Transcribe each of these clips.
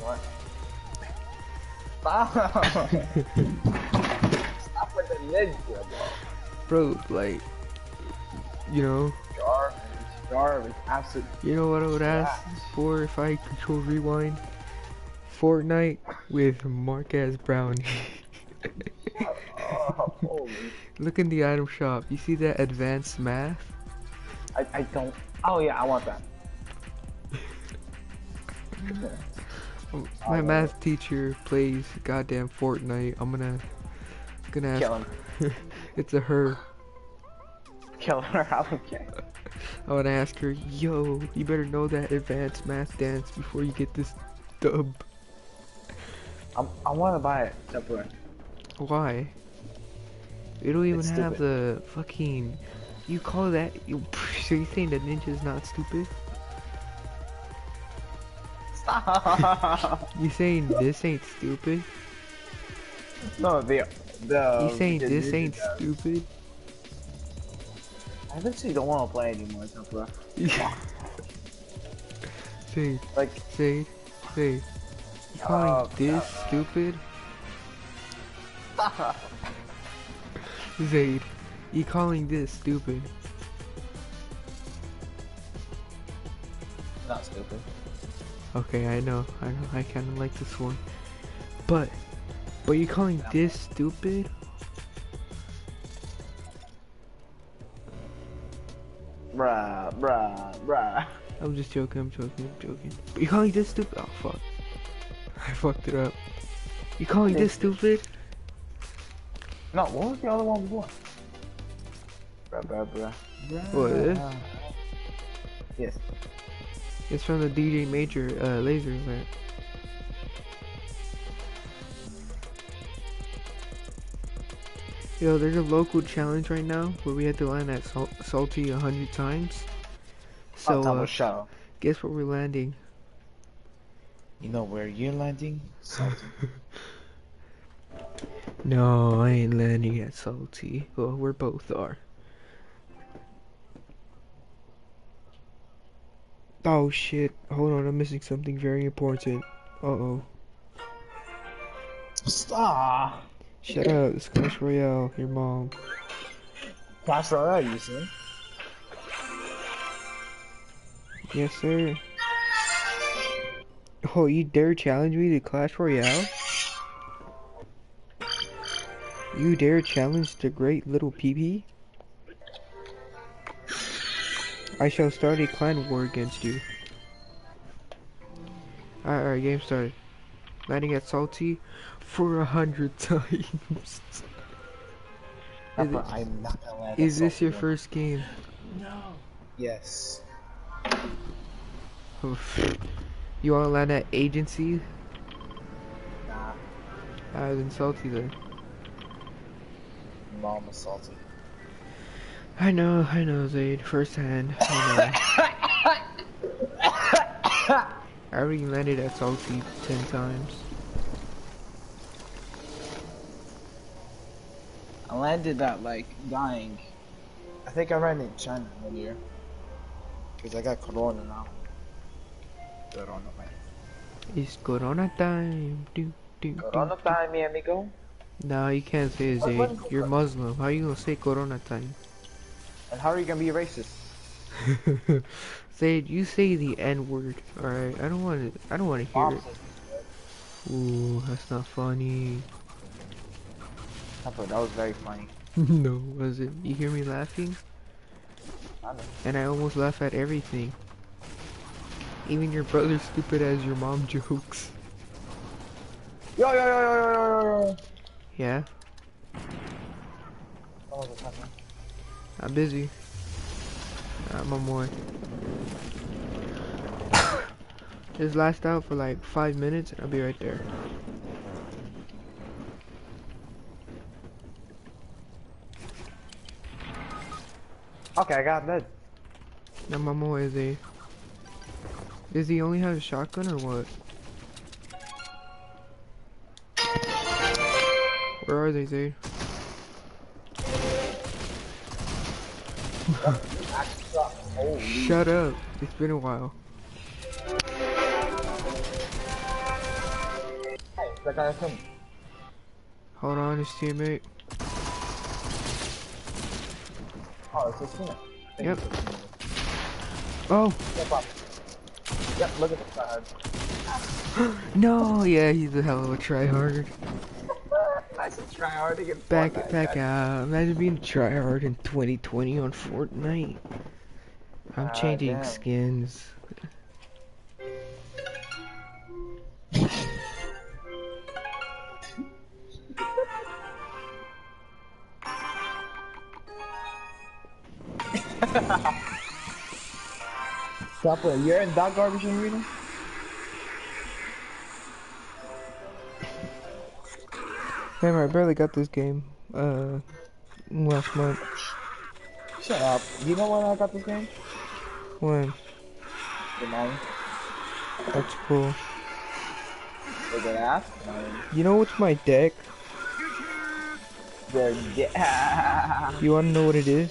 What? Stop! Stop with the ninja, Bro, like, you know, bro. Garbage. Garbage. Absolute. you know what I would ask for if I control rewind? Fortnite with Marquez Brownie. Oh. Look in the item shop. You see that advanced math? I, I don't. Oh, yeah, I want that. My math teacher plays goddamn Fortnite. I'm gonna, gonna ask. Kill him. it's a her. Kill her. I don't care. I wanna ask her, yo, you better know that advanced math dance before you get this dub. I'm, I want to buy it. Temporary. Why? We don't even have the fucking. You call that? You, so you saying that ninja's not stupid? You saying this ain't stupid? no, the the. You saying this ain't does. stupid? I eventually don't want to play anymore, Temporary. Say, Like, say, say. You calling Oh, this stupid? Zaid, you calling this stupid? not stupid. Okay, I know, I know, I kinda like this one. But, but you calling this stupid? Bruh, bruh, bruh. I'm just joking, I'm joking, I'm joking. But you calling this stupid? Oh fuck. I fucked it up. You calling this stupid? No, what was the other one before? Bruh, bruh, bruh. bruh. What, this? Yes. It's from the DJ Major uh, laser event. Yo, there's a local challenge right now where we have to land at Sal- Salty a hundred times. So, uh, guess where we're landing? You know where you're landing? Salty. No, I ain't landing at Salty. Well, we're both are. Oh shit, hold on, I'm missing something very important. Uh oh. Stop. Shut up, it's Clash Royale, your mom. Clash Royale, you see? Yes, sir. Oh, you dare challenge me to Clash Royale? You dare challenge the great little PP? I shall start a clan war against you. Alright, alright, game started. Landing at Salty for a hundred times. Is, Pepper, it- I'm not gonna land is this your Salty. first game? No. Yes. You wanna land at Agency? Nah, I was in Salty then. mom was salty. I know, I know, Zaid. First hand. I know. I already landed at Salty ten times. I landed at like dying. I think I ran in China earlier. Cause I got corona now. Corona, man. It's Corona time. Do, do, do. Corona time, mi amigo. No, you can't say it, Zaid. You're Muslim. How you gonna say Corona time? And how are you gonna be a racist? Zaid, you say the N word. Alright, I don't want to. I don't want to hear Mom it. Ooh, that's not funny. Pepper, that was very funny. no, was it? You hear me laughing? I. And I almost laugh at everything. Even your brother's stupid as your mom jokes. Yo, yo, yo, yo, yo, yo, yo. Yeah, Oh? I'm busy. I'm on more. Just last out for like five minutes and I'll be right there. Okay, I got that. Now my more is a. Does he only have a shotgun or what? Where are they, Zay? Shut up. It's been a while. That guy him. Hold on, his teammate. Oh, it's his teammate. Yep. Oh. Yep, look at the side. no, yeah, he's a hell of a tryhard. Nice to try hard to get Back, Fortnite, back out. Imagine being a tryhard in 2020 on Fortnite. I'm Ah, changing damn. skins. Stop it. You're in dog garbage and reading? Remember, I barely got this game. Uh, last month. Shut up. You know when I got this game? When? The nine. That's cool. At that. Nine. You know what's my deck? Your yeah. You wanna know what it is?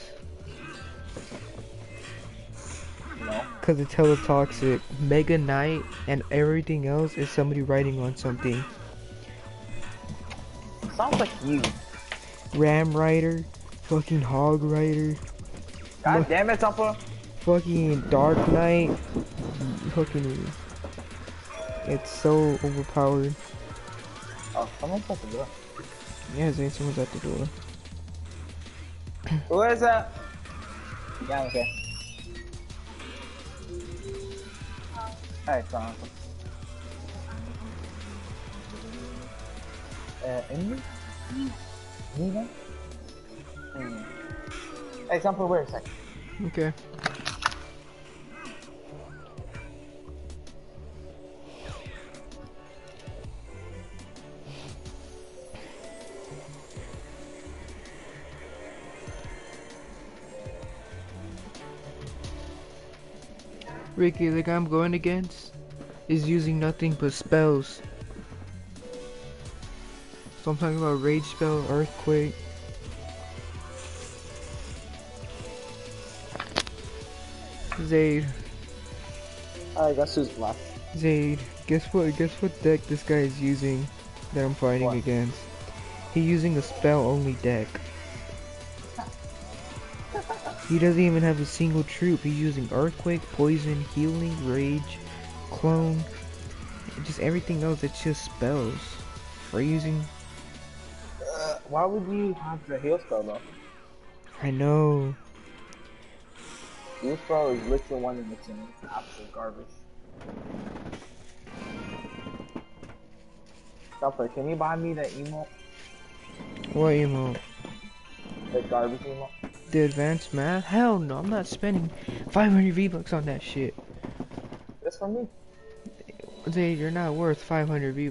no. Cause it's hella toxic. Mega Knight and everything else is somebody writing on something. Sounds like hmm. you. Ram Rider, fucking Hog Rider, God damn it, Tumper. fucking Dark Knight, fucking. It's so overpowered. Oh, someone's at the door. Yeah, Zane, someone's at the door. Who is that? Yeah, okay. Hey, son. Uh? Nina? Hmm. Hey, Tumper, wait a second. Okay. Ricky, the guy I'm going against is using nothing but spells. So I'm talking about Rage Spell, Earthquake. Zaid, Alright, guess who's left? Zaid, guess what? Guess what deck this guy is using that I'm fighting What? against? He's using a spell-only deck. He doesn't even have a single troop. He's using Earthquake, Poison, Healing, Rage, Clone, just everything else. It's just spells. Uh, why would you have the heal spell though? I know. Heal spell is literally one in the team. It's absolute garbage. Tumper, can you buy me the emote? What emote? The garbage emote? The advanced math? Hell no! I'm not spending 500 V bucks on that shit. That's for me. Zaid, you're not worth 500 V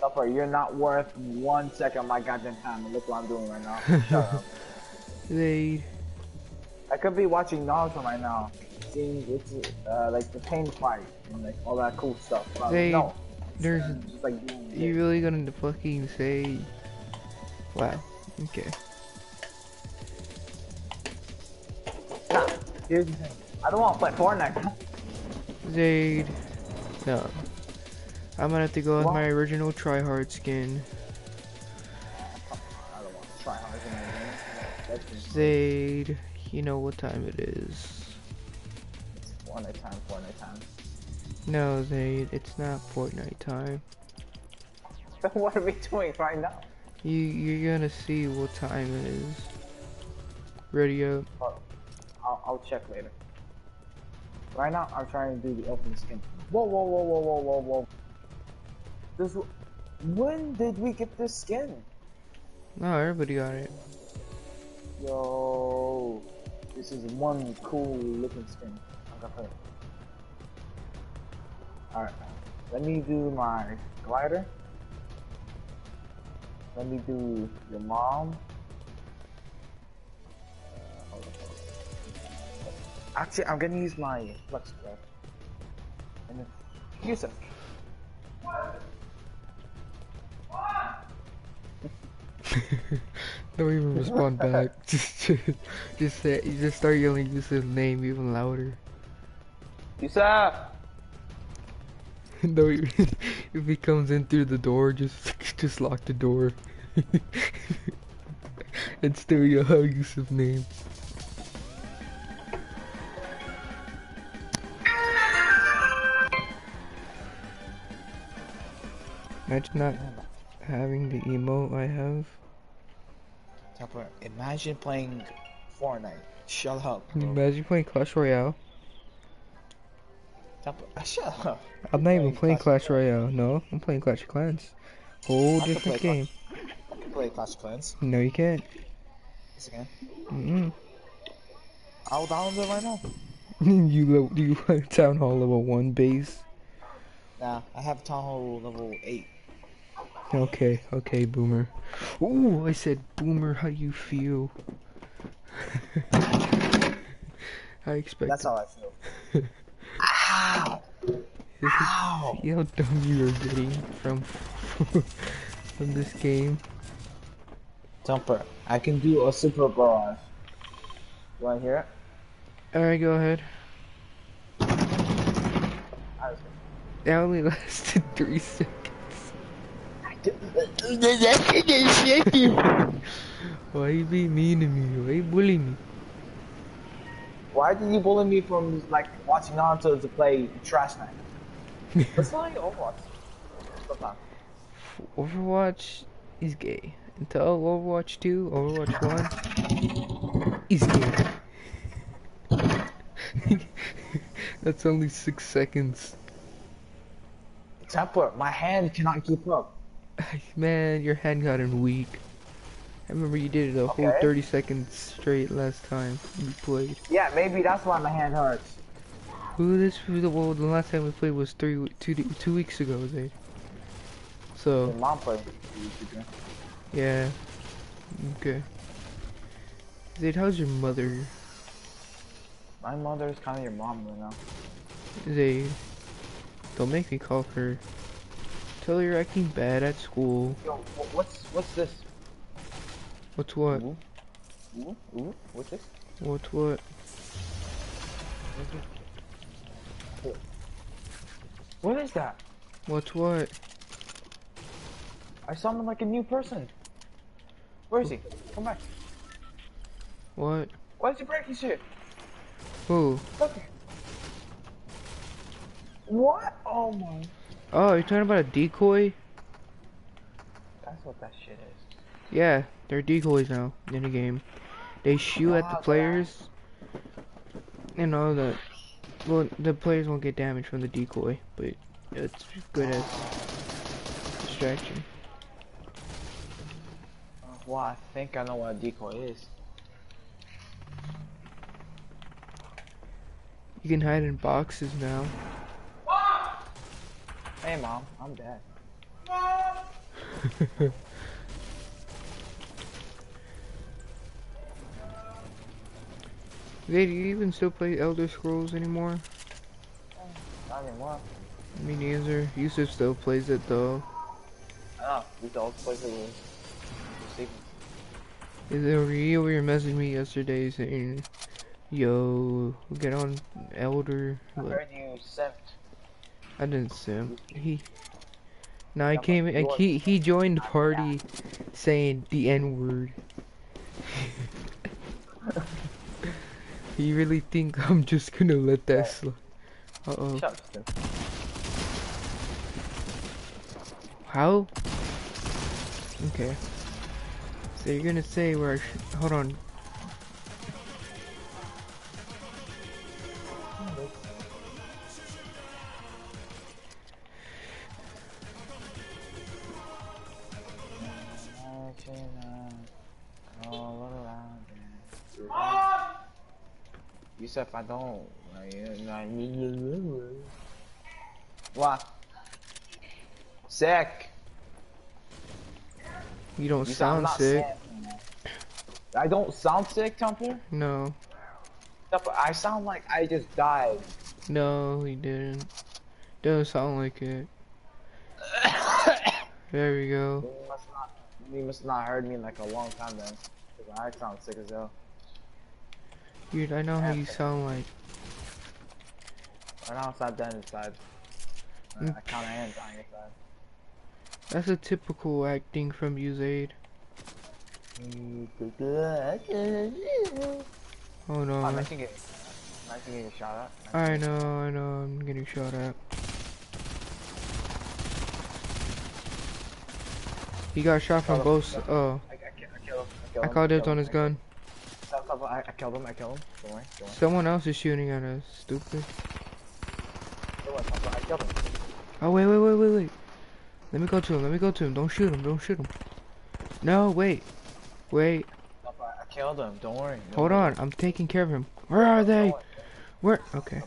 You're not worth one second of my goddamn time. And look what I'm doing right now. Up. I could be watching Naruto right now, seeing it's uh, like the pain fight and like all that cool stuff. But no, There's just like You really gonna fucking say? Wow. Okay. Nah, here's the thing. I don't want to play Fortnite. Zaid. No. I'm gonna have to go with What? my original tryhard skin. I don't want to try hard in my game. That's just Zaid. You know what time it is. Fortnite time, Fortnite time. No, Zaid. It's not Fortnite time. what are we doing right now? You you're gonna see what time it is. Ready up. Oh, I'll, I'll check later. Right now, I'm trying to do the open skin. Whoa, whoa, whoa, whoa, whoa, whoa, whoa. This, when did we get this skin? No, everybody got it. Yo, this is one cool looking skin. I'm gonna put it. Alright, let me do my glider. Let me do your mom. Uh, hold on, hold on. Actually, I'm gonna use my flex grab. And then Yusuf. Don't even respond back. just, just say, you just start yelling Yusuf's name even louder. Yusuf! no, if he comes in through the door, just just lock the door. and still your Yusuf name. Imagine not having the emote I have. Temper, imagine playing Fortnite. Shut up. bro. Imagine playing Clash Royale. Temper, shut up. I'm not even Playing Clash Clash Royale. No, I'm playing Clash of Clans. Whole I different game. I can play Clash of Clans. No, you can't. Yes, again. Mm-mm. I'll download it right now. you level, you town hall level one base. Nah, I have Town Hall level 8. Okay, okay, boomer. Ooh, I said boomer. How do you feel? I expect. That's how I feel. Ow! This Ow! see how dumb you are getting from from this game. Dumper, I can do a super barrage. You wanna hear it? All right, go ahead. I was That only lasted three seconds. Why you being mean to me? Why you bully me? Why did you bully me from like watching Naruto to play Trash Night? Let's play Overwatch. Overwatch is gay. Until Overwatch 2, Overwatch 1 is gay. That's only six seconds. Temper, my hand cannot keep up. Man, your hand got in weak. I remember you did it a whole 30 seconds straight last time we played. Yeah, maybe that's why my hand hurts. Who this? Who the? Well, the last time we played was three, two, two weeks ago, Zayd. So Your mom played. yeah, okay. Zayd, how's your mother? My mother is kind of your mom right now. Zayd, don't make me call her. Tell you're acting bad at school. Yo, what's what's this? What's what? Ooh, ooh, ooh, what's this? What's what? What is that? What's what? I summon like a new person. Where is he? Come back. What? Why is he breaking shit? Who? Look. What? Oh my. Oh, you're talking about a decoy? That's what that shit is. Yeah, they're decoys now in the game. They shoot at Ah, the players. And all the Well, the players won't get damage from the decoy, but it's good as distraction. Well, I think I know what a decoy is. You can hide in boxes now. Hey mom, I'm dead. Hey, do you even still play Elder Scrolls anymore? Not anymore. Me neither. Yusuf still plays it though. Ah. We don't play the rules. Is it over you you messaged me yesterday saying, "Yo, get on Elder"? I heard you sent. I didn't see him. He. No, he came. Like, he he joined the party, saying the N word. you really think I'm just gonna let that slide? Uh oh. Shut up, Stu. How? Okay. So you're gonna say where I should. Hold on. If I don't. What? Sick. You don't You I'm sound not sick. I don't sound sick, Temper. No. Temper, I sound like I just died. No, he didn't. Doesn't sound like it. There we go. You must not. You must not heard me in like a long time then. I sound sick as hell. Dude, I know how you sound like. Right now, it's not dead inside. Mm. I kinda am dying inside. That's a typical acting from you, Zaid. Oh no. I'm actually getting, I'm actually getting shot at. I know, I know, I'm getting shot at. He got shot from both. Oh, I, I, I killed. I killed I him. called I on his gun. I, I killed him. I killed him. Don't worry. Don't worry. Someone else is shooting at us. Stupid. Don't worry. Stop, I killed him. Oh wait, wait, wait, wait, wait. Let me go to him. Let me go to him. Don't shoot him. Don't shoot him. No, wait, wait. Stop, I, I killed him. Don't worry. Don't Hold worry. on. I'm taking care of him. Where are they? Where? Okay.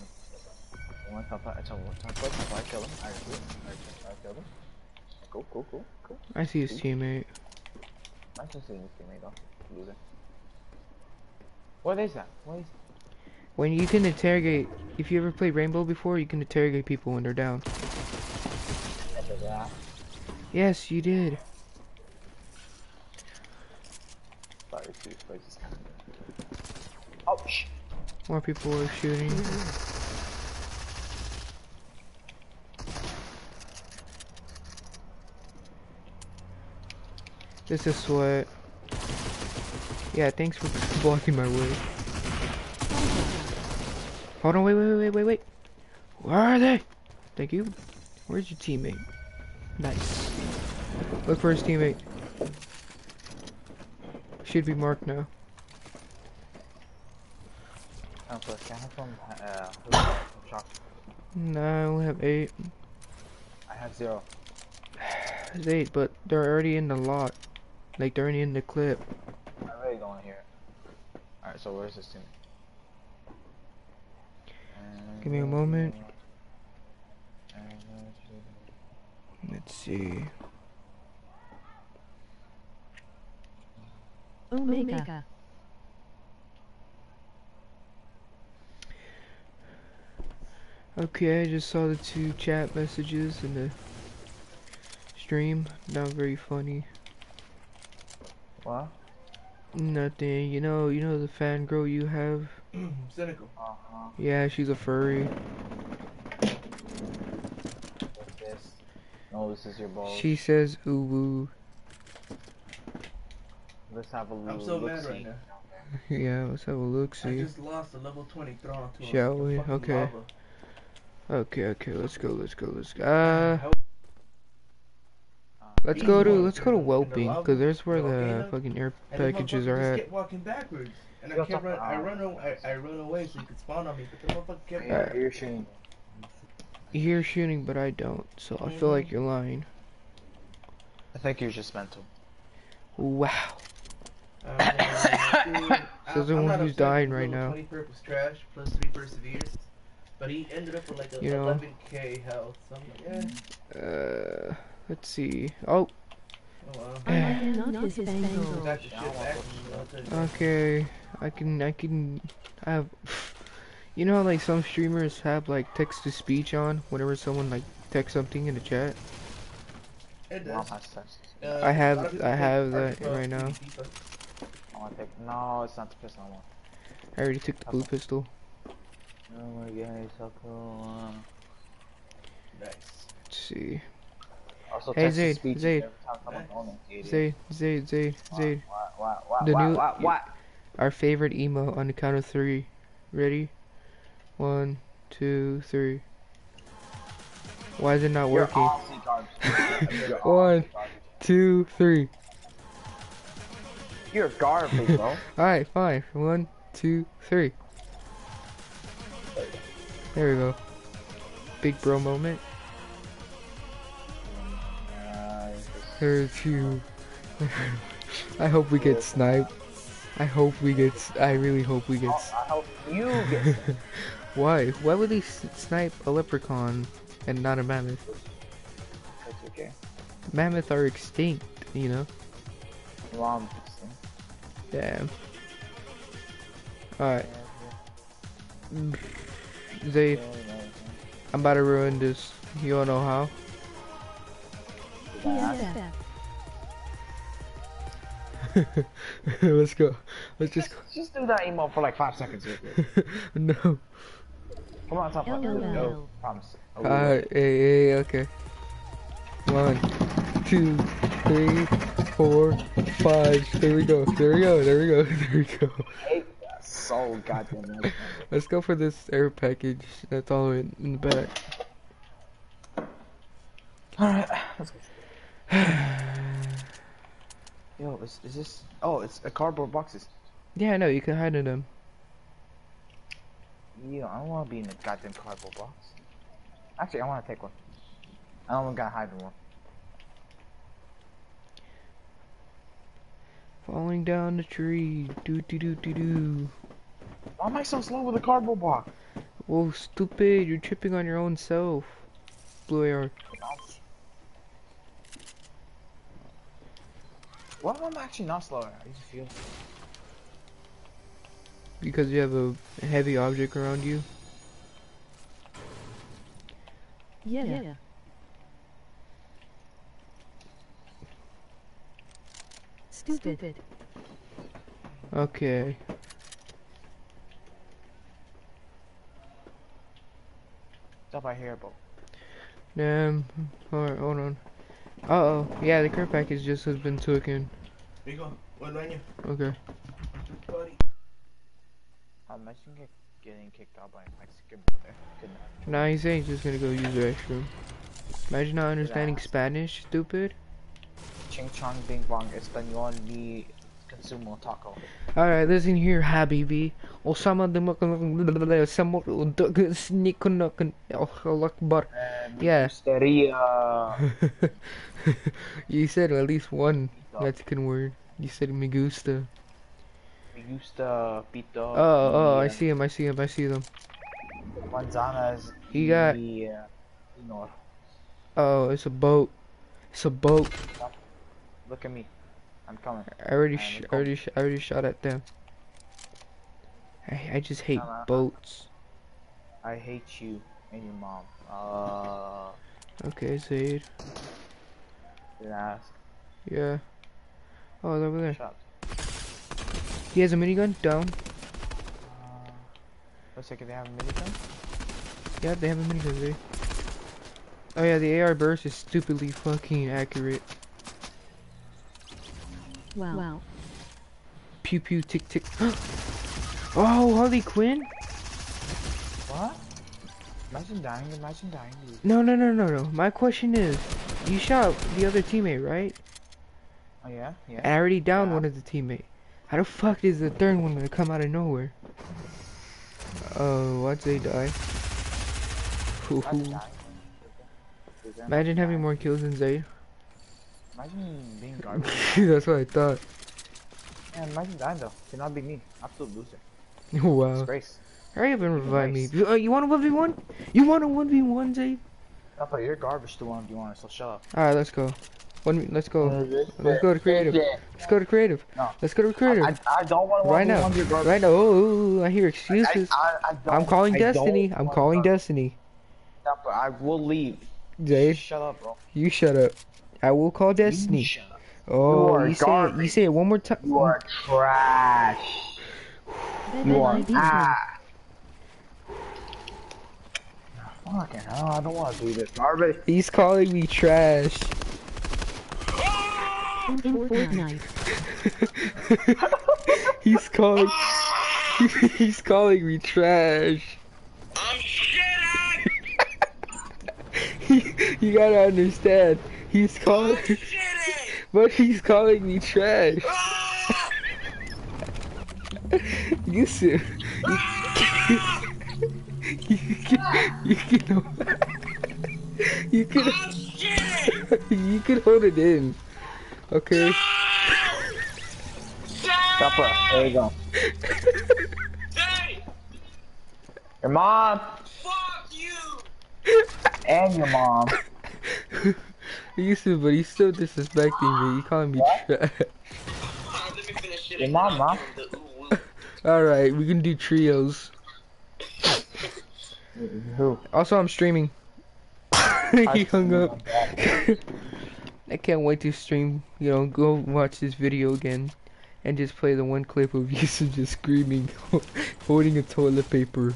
Don't worry, I told. Stop, stop, stop, I killed him. I killed him. I, I killed him. Cool, cool, cool, cool. I see his teammate. Nice to see this teammate though. Loser. What is that? What is When you can interrogate, if you ever played Rainbow before, you can interrogate people when they're down. Yes, you did. Sorry, two places. Oh, sh! More people are shooting. This is sweat. Yeah, thanks for blocking my way. Hold on, wait, wait, wait, wait, wait. Where are they? Thank you. Where's your teammate? Nice. Look for his teammate. Should be marked now. I'm sorry, can I have some, uh, who's that? Some shock? No, I only have eight. I have zero. There's eight, but they're already in the lot. Like they're already in the clip. I really don't want to hear it. Alright, so where's this team? Give me a moment. Let's see. Omega. Okay, I just saw the two chat messages in the stream. Not very funny. What? Nothing. You know, you know the fan girl you have. Cynical. Uh-huh. Yeah, she's a furry. What's this? No, this is your balls. She says ooh woo. Let's have a little I'm so mad look-see. right now. yeah, let's have a look. I See. just lost a level 20 Thrawn to a Shall we? fucking Okay. lava. Okay, okay. Let's go. Let's go. Let's go. Uh, Uh, let's go to let's go to in the- in the Whelping, cause there's where the the fucking air packages are just at. kept walking backwards. And I Yo, kept run, I run away, I, I run away so you could spawn on me, but the motherfucker kept yeah, Alright. you're shooting. You hear shooting, but I don't, so I feel like you're lying. I think you're just mental. Wow. Um, dude, Says the one who's upset dying right now. 20 perk was trash, plus 3 perseverance. But he ended up with like a You know. 11k health. So I'm like, eh, Uh, let's see. Oh, oh well. Not his bangle. Got your shit back. I'll tell you that. okay. I can, I can, I have. You know, how, like some streamers have like text to speech on whenever someone like texts something in the chat. It does. Uh, I have- a lot of people I have that right now. PvP, but I want to take. No, it's not the pistol I want. I already took the blue pistol. Oh my god, it's so cool. Nice. Uh, Let's see. Also, Hey, text to Zayd, speech Zayd. every time someone owns it, idiot. Zayd, Zayd, Zayd, Zayd. What, what, what, The new- what, what? Our favorite emo on the count of three. Ready? One, two, three. Why is it not You're working? awfully garbage. You're One. garbage. You're garbage, bro. Alright, fine. One, two, three. There we go. Big bro moment. There two. I hope we get sniped. I hope we get. I really hope we get. s- I hope you get Why? Why would they snipe a leprechaun and not a mammoth? It's okay. Mammoth are extinct, you know. Mom. Damn. Alright, Zayd, I'm about to ruin this. You don't know how? PSF. Let's go. Let's just Just do that emo for like five seconds. no. Come on, top left. LOL. No, promise. Oh, Alright, hey, hey, okay. One, two, three, four, five. There we go. There we go. There we go. There we go. Hate that so goddamn much. Let's go for this air package. That's all the way in the back. Alright, let's go. Yo, is, is this? Oh, it's a cardboard boxes. Yeah, I know. You can hide in them. Yeah, I don't want to be in a goddamn cardboard box. Actually, I want to take one. I don't want to hide in one. Falling down the tree. Do do do do do. Why am I so slow with a cardboard box? Oh, stupid! You're tripping on your own self. Blue AR. Why am I actually not slow? I just feel. Because you have a heavy object around you. Yeah. yeah. Stupid. Okay. Stop right here, bro. Um. Alright, hold on. Uh oh. Yeah, the care package just has been taken. Rico, what line Okay. buddy? I imagine get, getting kicked out by a Mexican brother. Nah, he's saying he's just gonna go use the restroom. Imagine not understanding. Spanish, stupid. Ching chong bing bong español ni consumo taco. Alright, listen here, Habibi. Osama Osama Sneakunakan Akbar. And Yeah. Hysteria. You said at least one Mexican word. You said me gusta. Me gusta pito. Oh, oh, I see him, I see him, I see them. Manzanas. He got- y, uh. Oh, it's a boat. It's a boat. Look at me. I'm coming. I already, sh- I already, sh- I already shot at them. I, I just hate boats. I hate you and your mom. Uh, Okay, Zaid. ass. Yeah. Oh, it's over there. Shut up. He has a minigun down. Uh, looks like they have a minigun. Yeah, they have a minigun, Zaid. Oh yeah, the AR burst is stupidly fucking accurate. Wow. wow. Pew pew tick tick. oh, Harley Quinn? What? Imagine dying. Imagine dying. dude. No, no, no, no, no. My question is, you shot the other teammate, right? Oh yeah, yeah. I already downed Yeah. one of the teammate. How the fuck is the third one gonna come out of nowhere? Oh, why'd they die? Imagine dying. Imagine having more kills than Zayd. Imagine being garbage. That's what I thought. yeah, imagine dying though. Cannot be me. Absolute loser. wow. Disgrace. Hurry up and revive me. Nice. You- Uh, you want a 1v1? You want a 1v1, Zayd? No, but you're garbage to one. Do you want to? So shut up. Alright, let's go. One, let's go. Let's go to creative. Let's go to creative. No. Let's go to creative. I, I don't want to Right now. Right now. Oh, I hear I, excuses. I, I don't, I'm calling I don't Destiny. I'm want calling garbage. Destiny. No, but I will leave. Zayd, Shut up, bro. you shut up. I will call oh, You Destiny. shut up. Oh, are you say it, you say it one more time. You are trash. You are ass. Fucking hell, I don't want to do this. Garbage. He's calling me trash. In Fortnite. He's calling. He's calling me trash. I'm shitting! you gotta understand. He's calling, oh, shitting! Eh? but he's calling me trash. Ah! You see, you, ah! you can, you can, you can, oh, I'm shitting! you can hold it in. Okay. Ah! Stop it. There you go. Hey! Your mom Fuck you! and your mom. You see, but he's still disrespecting me. He calling me What? trash. Let me finish it. Your mom, huh? The ooh, ooh. All right, we can do trios. Who? Also, I'm streaming. he hung up. I can't wait to stream. You know, go watch this video again, and just play the one clip of Yusuf just screaming, holding a toilet paper.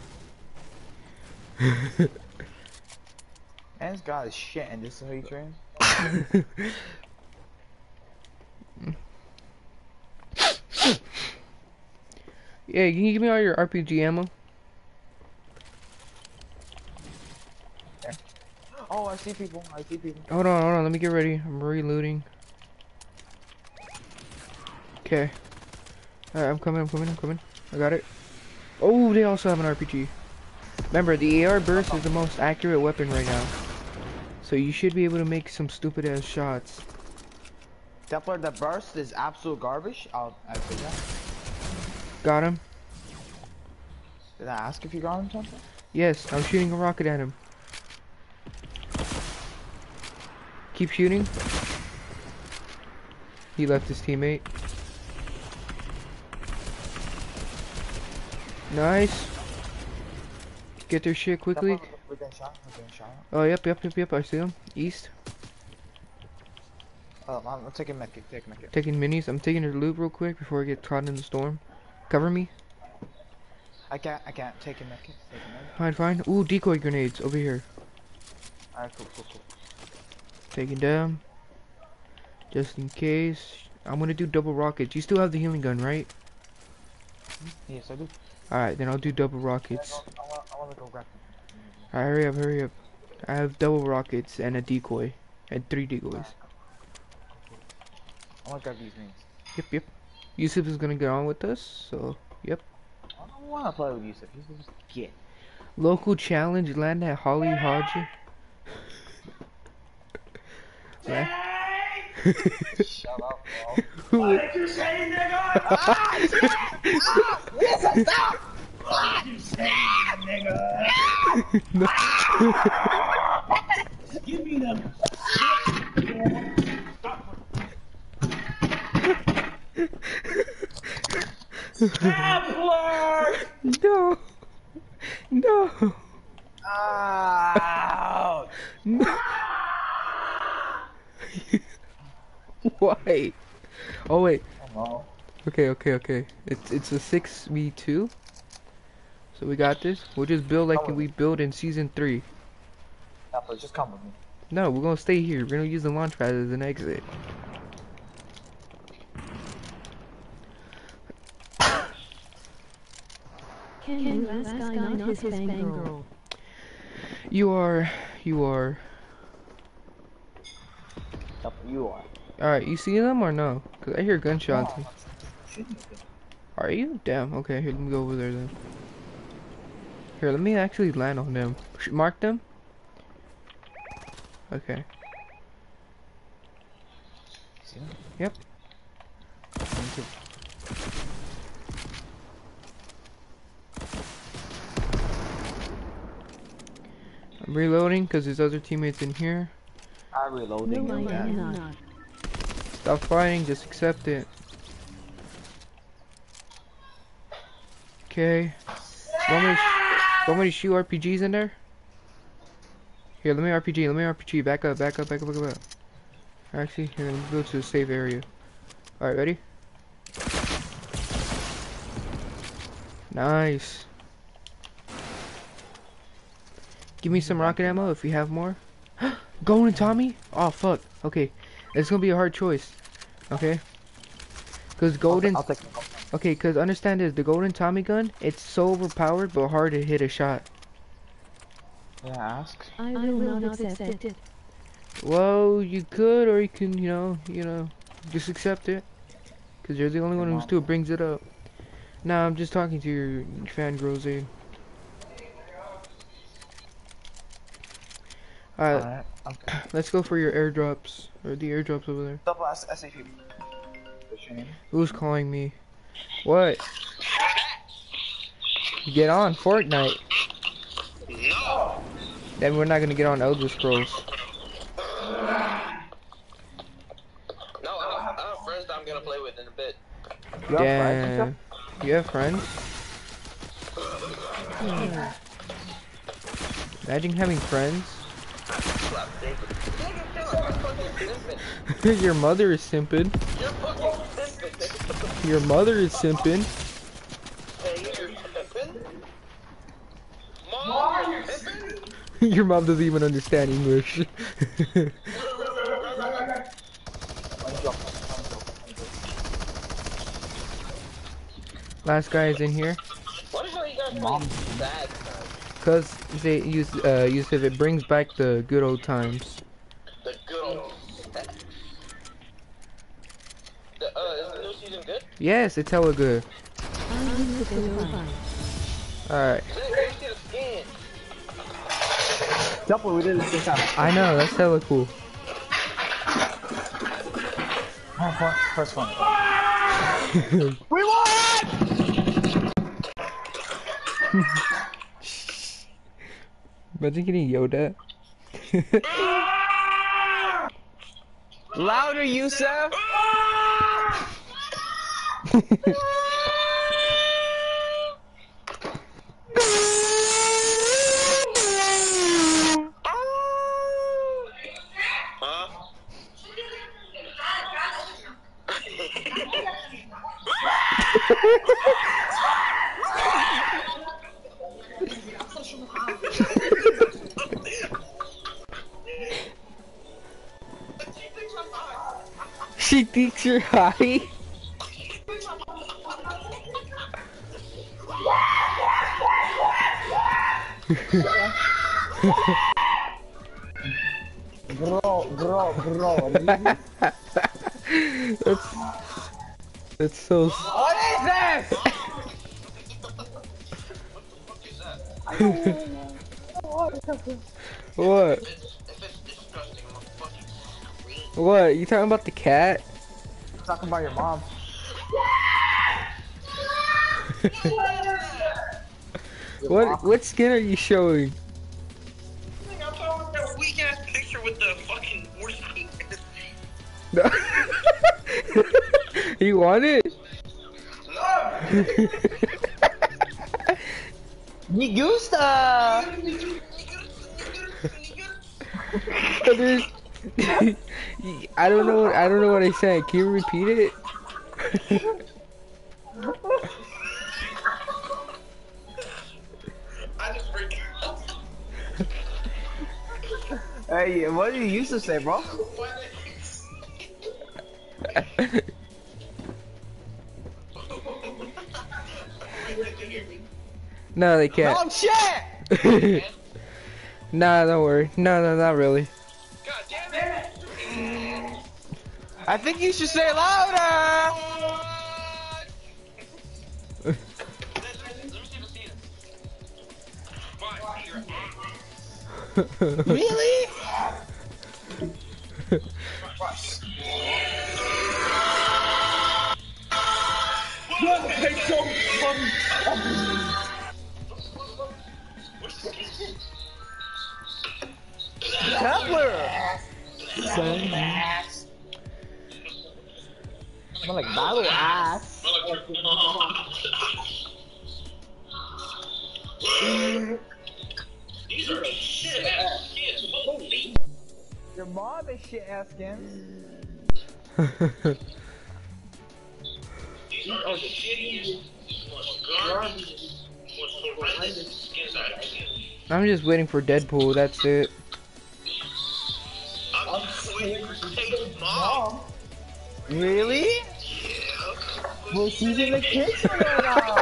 Man's got his shit and this is how he trains. yeah, can you give me all your RPG ammo? Oh, I see people. I see people. Hold on, hold on, let me get ready. I'm reloading. Okay. Alright, I'm coming, I'm coming, I'm coming. I got it. Oh, they also have an RPG. Remember, the AR burst is the most accurate weapon right now. So you should be able to make some stupid ass shots. Templar, the burst is absolute garbage. I'll, that. Got him? Did I ask if you got him something? Yes, I'm shooting a rocket at him. Keep shooting. He left his teammate. Nice. Get their shit quickly. Templar, We're getting shot. We're getting shot. Oh, yep, yep, yep, yep. I see him. East. Oh, I'm, I'm taking medkit. Take medkit. Taking minis. I'm taking their loot real quick before I get caught in the storm. Cover me. I can't. I can't. Take a medkit. Take a medkit. Fine, fine. Ooh, decoy grenades over here. Alright, cool, cool, cool. Taking them. Just in case. I'm gonna do double rockets. You still have the healing gun, right? Yes, I do. Alright, then I'll do double rockets. I want, I want to go grab him. Alright, hurry up, hurry up. I have double rockets and a decoy. And three decoys. I want to grab these things. Yep, yep. Yusuf is gonna get on with us, so yep. I don't want to play with Yusuf. Yusuf is get. Local challenge land at Holly Hedges. yeah. Shut up, bro. Who- no. No. Ouch! No. Why? Oh wait. No. Okay, okay, okay. It's it's a six v two. So we got this. We'll just build like we built in season three. Templar, just come with me. No, we're gonna stay here. We're gonna use the launch pad as an exit. Can you ask guy not his fangirl? You are, you are. Templar, you are. All right, you see them or no? Cause I hear gunshots. No. Are you? Damn. Okay, here, let me go over there then. Here, let me actually land on them. Mark them. Okay. See them? Yep. Me too. I'm reloading because there's other teammates in here. I'm reloading. No, I again. am not. Stop fighting, just accept it. Okay. Want me, to sh- want to shoot RPGs in there? Here, let me RPG, let me RPG. Back up, back up, back up, back up. Actually, here, let me go to the safe area. Alright, ready? Nice. Give me some rocket ammo if you have more. Golden Tommy? Oh, fuck. Okay. It's gonna be a hard choice. Okay? Because I'll, golden... I'll take them. Okay, because understand this, the golden Tommy gun, it's so overpowered but hard to hit a shot. Yeah, ask. I will not accept it. Well, you could, or you can, you know, you know, just accept it. Because you're the only one who still brings it up. Nah, I'm just talking to your fan, Grose. Alright, Alright. I'm let's go for your airdrops. Or the airdrops over there. double S SAP. What's your name? Who's calling me? What? Get on Fortnite. No. Then we're not gonna get on Elder Scrolls. No, I have, I have friends that I'm gonna play with in a bit. You have friends Damn. You have friends? Imagine having friends. Slap David. Nigga, you're fucking simping. Your mother is simping. You're fucking simping. Your mother is simping. Hey, you're simping? Mom, you're simping? Your mom doesn't even understand English. Last guy is in here. Why you guys Mom. playing bad? Cause they use uh Yusuf, it brings back the good old times. The good old. The, uh, is the new season good? Yes, it's hella good. I used to feel fine. Alright. Didn't you see the skin? Double, we did it the same time. I know, that's hella cool. First one. we won! Imagine getting yelled at. Louder, Yusuf! She thinks you're high. That's that's so. what is this? What? If it's disgusting, I'm gonna fucking scream. What? You talking about the cat? Talking about your mom. What what skin are you showing? You want it? Me gusta! I don't know. I don't know what I said. Can you repeat it? I just freaked out. Hey, what did you used to say, bro? no, they can't. Oh shit! nah, don't worry. No, no, not really. God damn it! I think you should say louder! Let, let me see the season. Fine, your ass. Really? Kepler! I'm like battle ass. These are shit ass kids. Holy. Your mom is shit ass skins. These are the shittiest, most garbage, most horrendous skins I've seen. I'm just waiting for Deadpool. That's it. Really? Well, she's in the kitchen right now.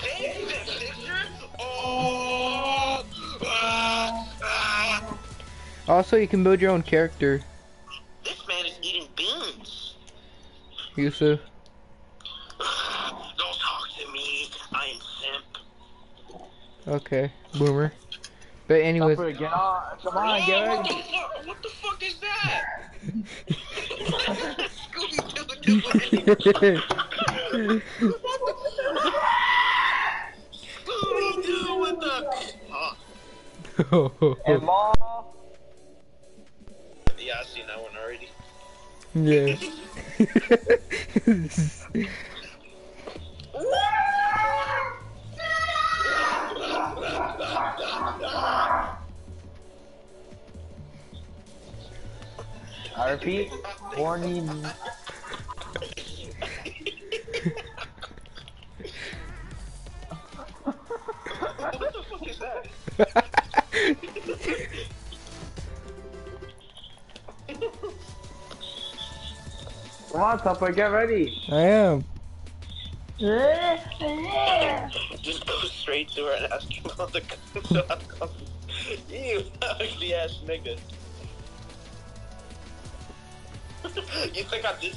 Hey, that picture? Also, you can build your own character, This man is eating beans. Yusuf. Don't talk to me. I am simp. Okay, boomer. But anyways, Kepler, get on. Come on, get what, the fuck, what the fuck is that? Scooby-Doo doing Scooby-Doo with the... Huh. And mom. Yeah, I seen that one already. yeah. Repeat, horny. what the fuck is that? Come on, Tupper, get ready. I am. Just go straight to her and ask him about the gun. You ugly ass nigga. you think I did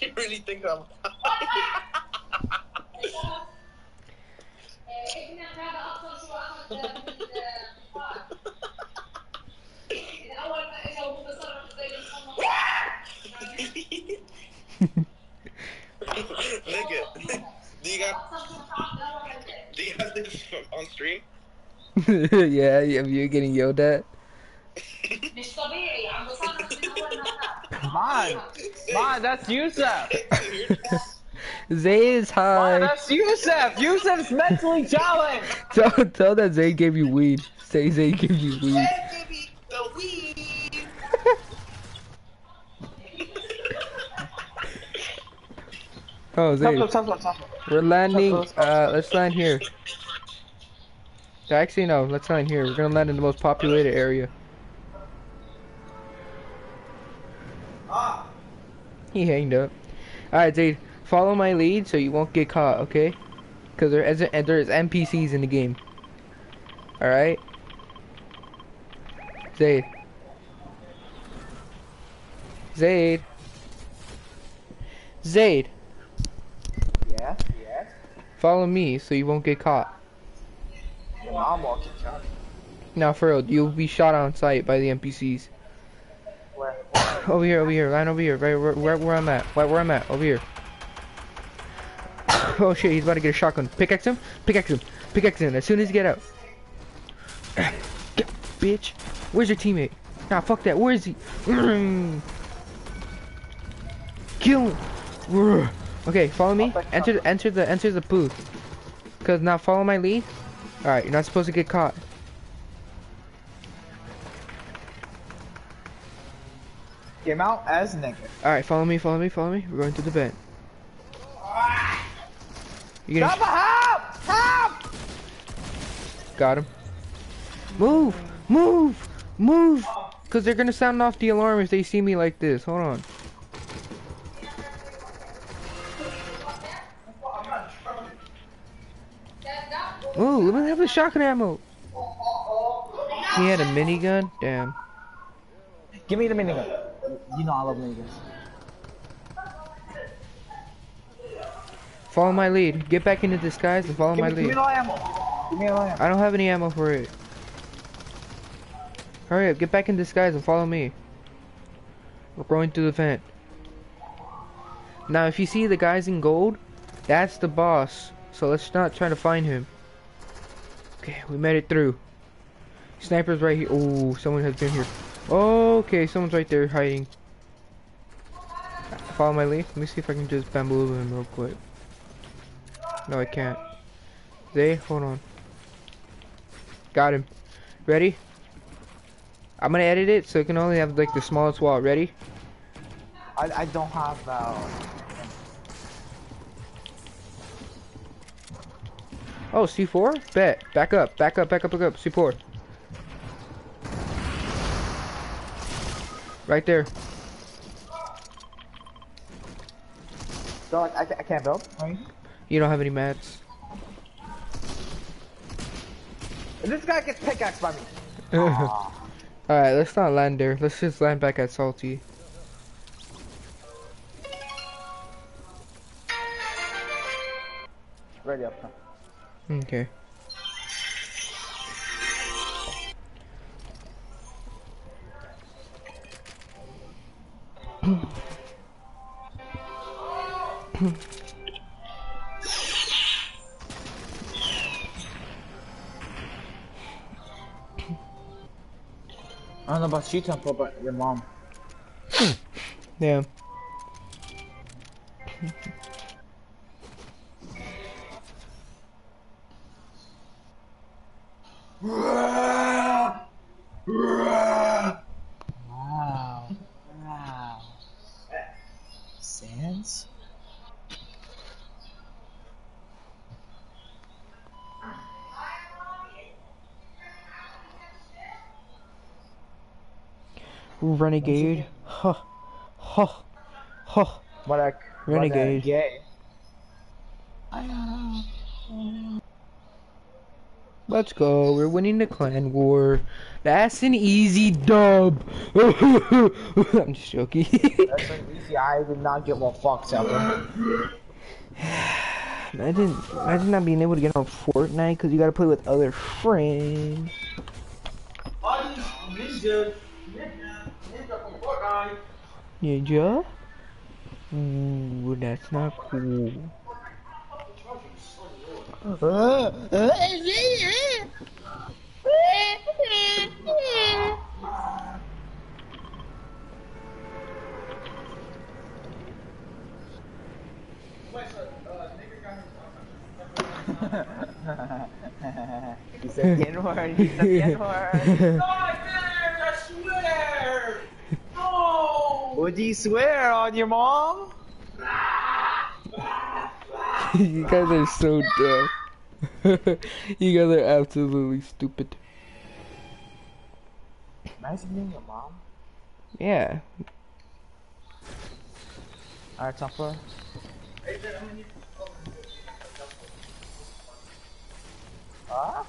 You really think I'm Nigga, do you got do you have this on stream? yeah, yeah, you're getting yelled at. Man, man, that's Yusuf. Zay is Man, high. that's Yusuf. Yusuf's mentally challenged. Tell, tell that Zay gave you weed. Say Zay gave you weed. Hey, baby, the weed. Oh, Zay. Tupper, Tupper, Tupper. We're landing. Uh, let's land here. Actually, no. Let's land here. We're gonna land in the most populated area. He hanged up. Alright, Zay. Follow my lead so you won't get caught, okay? Because there is, there is NPCs in the game. Alright? Zaid. Zaid. Zaid. Yeah, yeah. Follow me so you won't get caught. I'm walking. Now, for real, you'll be shot on sight by the NPCs. Where? Over here, over here, line over here, right where, where, where I'm at, right where I'm at, over here. Oh shit, he's about to get a shotgun. Pickaxe him, pickaxe him, pickaxe him as soon as you get out. Get, bitch, where's your teammate? Nah, fuck that, where is he? Kill him. Okay, follow me. Enter, the enter the, enter the booth. Cause now follow my lead. All right, you're not supposed to get caught. Came out as nigga. All right, follow me, follow me, follow me. We're going to the vent. You gonna help! Help! got him? Move, move, move! Cause they're gonna sound off the alarm if they see me like this. Hold on. Ooh, let me have the shotgun ammo. He had a minigun. Damn. Give me the minigun. You know I love miniguns. Follow my lead. Get back into disguise and follow Give my me, give me lead. no ammo. Give me no ammo. I don't have any ammo for it. Hurry up, get back in disguise and follow me. We're going through the vent. Now, if you see the guys in gold, that's the boss. So let's not try to find him. Okay, we made it through. Sniper's right here. Oh, someone has been here. Okay, someone's right there hiding. Follow my lead. Let me see if I can just bamboozle him real quick. No, I can't. Zay, hold on. Got him. Ready? I'm gonna edit it so it can only have like the smallest wall. Ready? I, I don't have uh Oh, C4? Bet. Back up, back up, back up, back up. C4. Right there. so like I, I can't build. Right? You don't have any mats. This guy gets pickaxed by me. Alright, let's not land there. Let's just land back at Salty. Ready up front. Okay. I don't know about you, Temple, but your mom. Yeah. Renegade. Huh. Huh. Huh. What a Renegade. What a gay. Let's go. We're winning the clan war. That's an easy dub. I'm just joking. That's an easy. I did not get one fucks ever. imagine, imagine not being able to get on Fortnite because you gotta play with other friends. Uh, Ninja? Ooh, hmm, that's not cool. he said the N-word. He said the N-word. Would you swear on your mom? you guys are so dumb. you guys are absolutely stupid. Imagine being your mom. Yeah. Alright, Tupper. Huh?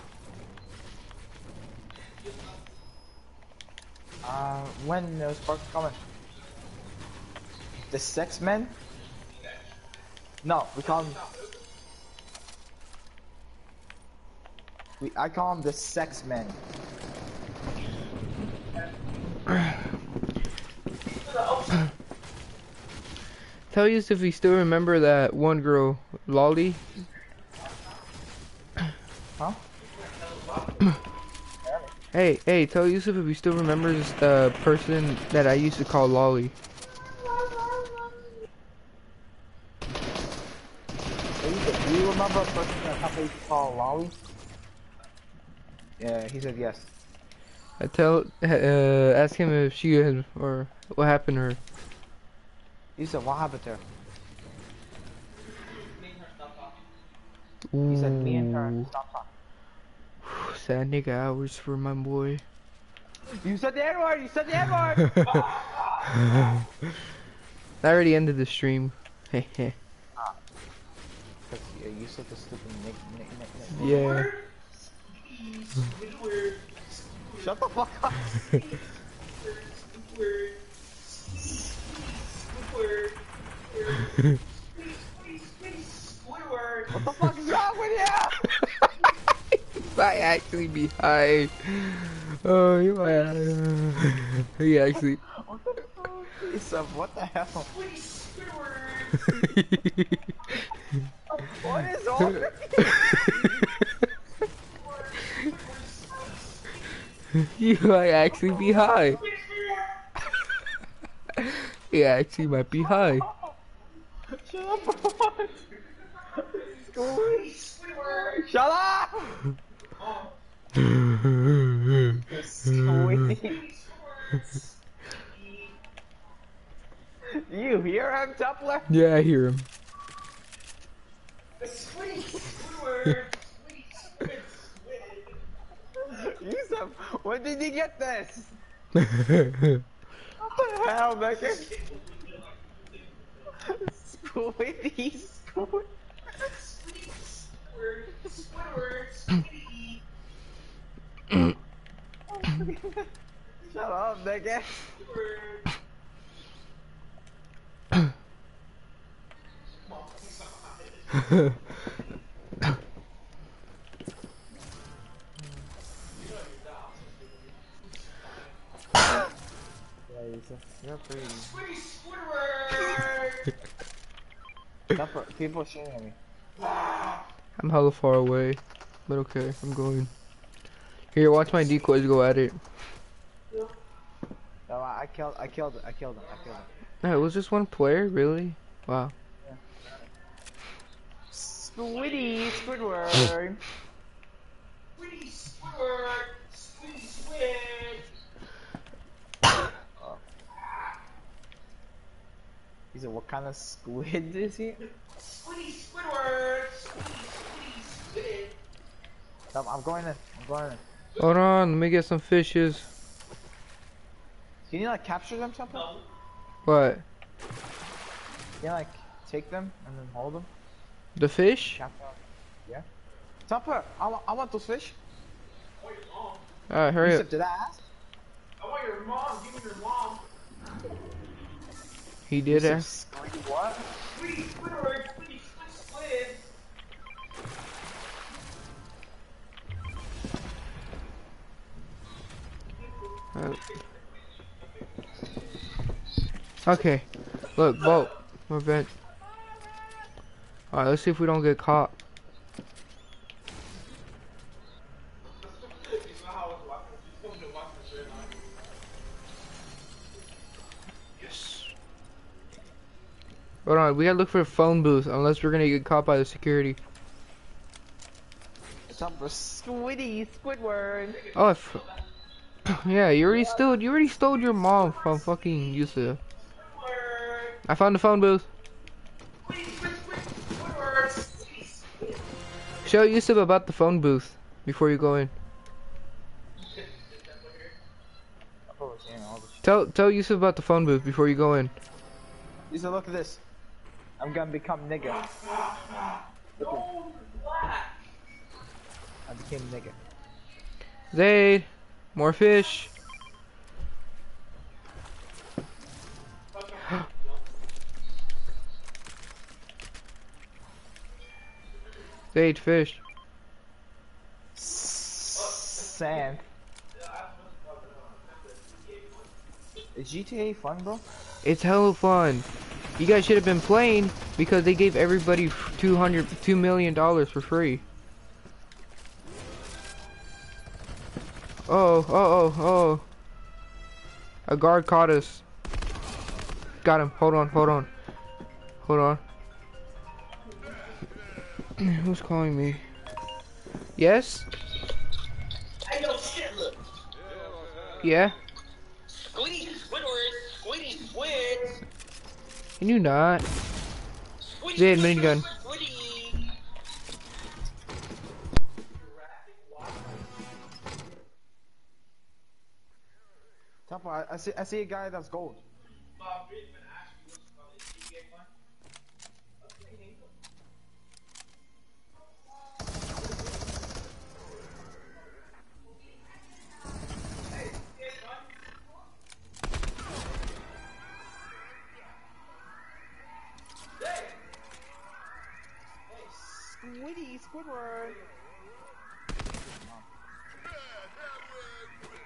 Uh, when those sparks coming? The sex men? No, we call them. We, I call them the sex men. Tell us if you still remember that one girl, Lolly. Huh? Hey, hey, tell Yusuf if he still remembers the uh, person that I used to call Lolly. Hey, Do you remember a person that called Lolly? Yeah, he said yes. I tell, uh, ask him if she had, or what happened to her. He said, what happened to her? Ooh, He said, me and her stop talking. sad nigga hours for my boy. You said the N-word! You said the N-word! I already ended the stream. Heh heh. Yeah, you said the stupid nick, nick, nick, nick. yeah. Shut the fuck up! what the fuck is wrong with you? might actually be high. Oh, you might. he actually. What the fuck? What the hell? What is wrong with you? you might actually be high. he actually might be high. Shut up! Shut up! You hear him, Doppler? yeah, I hear him. Yusuf, when did you get this? yeah, What the hell, Becker? Squiddy, squid. Shut up, nigga. Yeah, Yusuf, you're pretty. People shooting at me. I'm hella far away, but okay, I'm going. Here, watch my decoys go at it. No, I I killed, I killed, I killed him, I killed him. No, it was just one player, really? Wow. Squiddy Squidward. Squiddy Squidward. Squiddy Squid. He said, what kind of squid is he? Squiddy Squidward. Squiddy Squid. I'm going in. I'm going in. Hold on, let me get some fishes. Can you like capture them something? What? Can you like take them and then hold them? The fish? Yeah. Tupper, I, wa- I want those fish. I want your mom. Alright, hurry Yusuf, up. did I ask? I want your mom. Give me your mom. He did it. What? Squiddy Squidward! Squiddy Squid Squid! Okay. Look, boat. We're bent. Alright, let's see if we don't get caught. It's not how I was watching. She's coming to watch this right now. Yes. Hold on, we gotta look for a phone booth unless we're gonna get caught by the security. Tupper, Squiddy, Squidward. Oh, yeah, you already stole. You already stole your mom from fucking Yusuf. I found the phone booth. Show Yusuf about the phone booth before you go in. Tupper was hearing all this shit. Tell tell Yusuf about the phone booth before you go in. Yusuf, look at this. I'm gonna become nigga. Look at No, black! I became nigga. Zaid, more fish. Zaid, fish. Sand. Is GTA fun, bro? It's hella fun. You guys should have been playing because they gave everybody 200, $2 million for free. Oh, oh, oh, oh. A guard caught us. Got him. Hold on, hold on. Hold on. Who's calling me? Yes? Hey, yo, shit, look. Yeah? Squiddy Squidward! Squiddy Squid! Can you not? Squiddy Zed, Squid, minigun. Squid, Squiddy! Tupper, I, I see I see a guy that's gold. Squiddy, Squidward.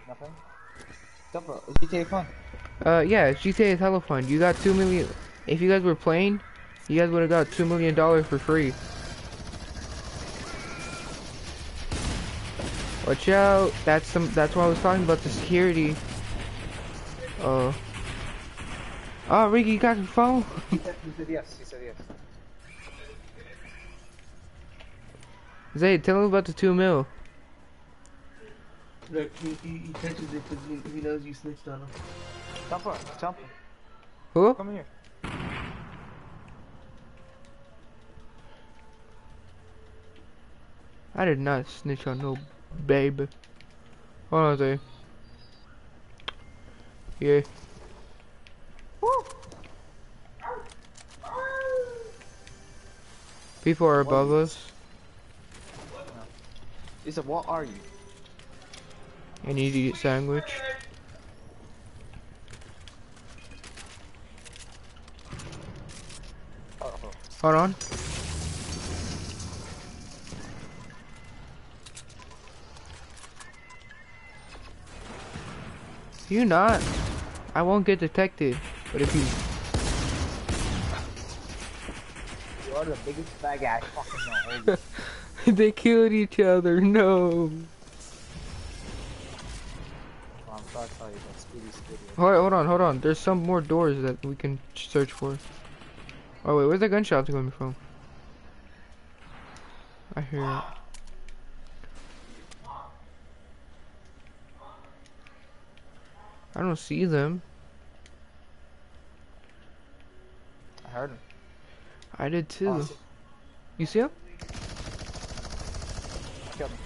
Nothing. Tupper, is GTA fun? Uh, yeah, GTA is hella fun. You got two million. If you guys were playing, you guys would have got two million dollars for free. Watch out! That's some. That's why I was talking about the security. Uh. Oh, Ricky, you got your phone? He said, he said yes. He said yes. Zay, tell him about the two mil. Look, he, he, he touches it because he, he knows you snitched on him. Tupper, Tupper, Who? come here. I did not snitch on no babe. Hold on, Zay. Yeah. People are above us. He said, what are you? An idiot sandwich. Oh, oh. Hold on. You not. I won't get detected. But if you You are the biggest fag ass fucking. they killed each other, no. I'm sorry to tell you, but Speedy Speedy. Hold, hold on, hold on. There's some more doors that we can search for. Oh wait, where's the gunshots coming from? I hear it. I don't see them. I heard them. I did too. Oh. You see him? Killed him.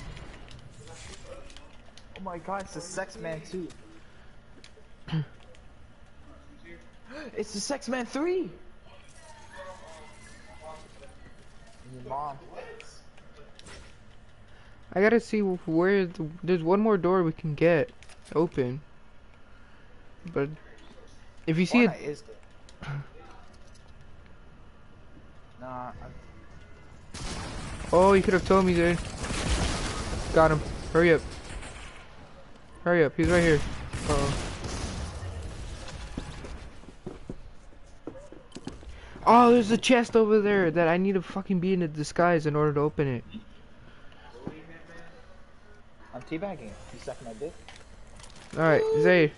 Oh my god, it's the Sex Man 2. it's the Sex Man 3! Your mom. I gotta see where the, there's one more door we can get open. But if you see it, Fortnite is. Nah, oh, you could have told me, dude. Got him. Hurry up. Hurry up. He's right here. Uh oh. Oh, there's a chest over there that I need to fucking be in a disguise in order to open it. I'm teabagging. You sucking my dick? Alright, Zayd.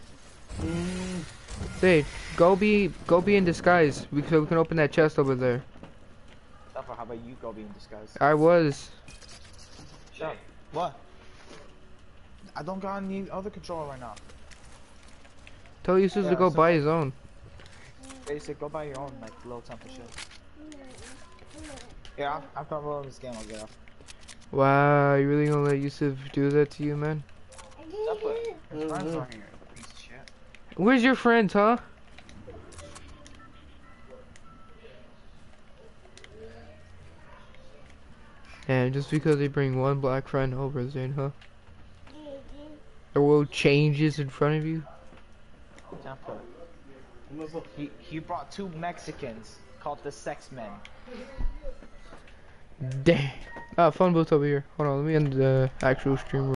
Zayd, go be go be in disguise we- so we can open that chest over there. How about you go be in disguise? I was. Shut up. What? I don't got any other controller right now. Tell Yusuf Yeah, to go so- buy his own. Basic, go buy your own, like, low temper shit. Yeah, I'm, I'm rolling this game, I'll get off. Wow, you really gonna let Yusuf do that to you, man? Friends are here, piece of shit. Where's your friends, huh? And just because they bring one black friend over, Zayn, huh? The world changes in front of you? He, he brought two Mexicans called the Sex Men. Damn. Ah, phone booth over here. Hold on, let me end the actual stream